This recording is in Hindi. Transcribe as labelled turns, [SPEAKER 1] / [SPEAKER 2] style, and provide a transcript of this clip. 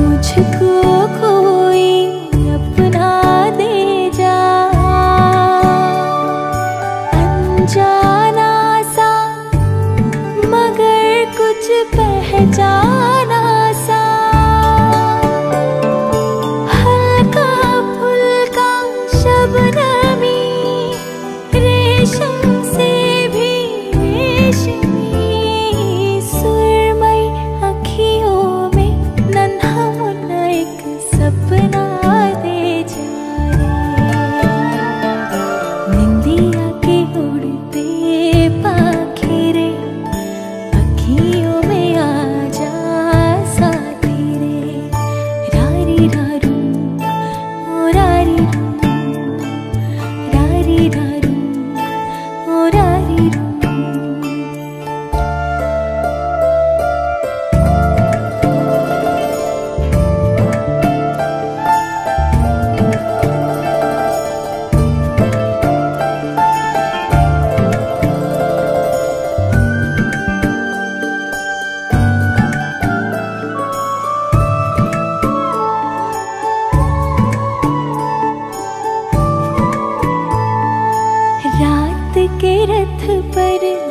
[SPEAKER 1] मुझको कोई अपना दे जा। अनजाना सा मगर कुछ पहचान vida के रथ पर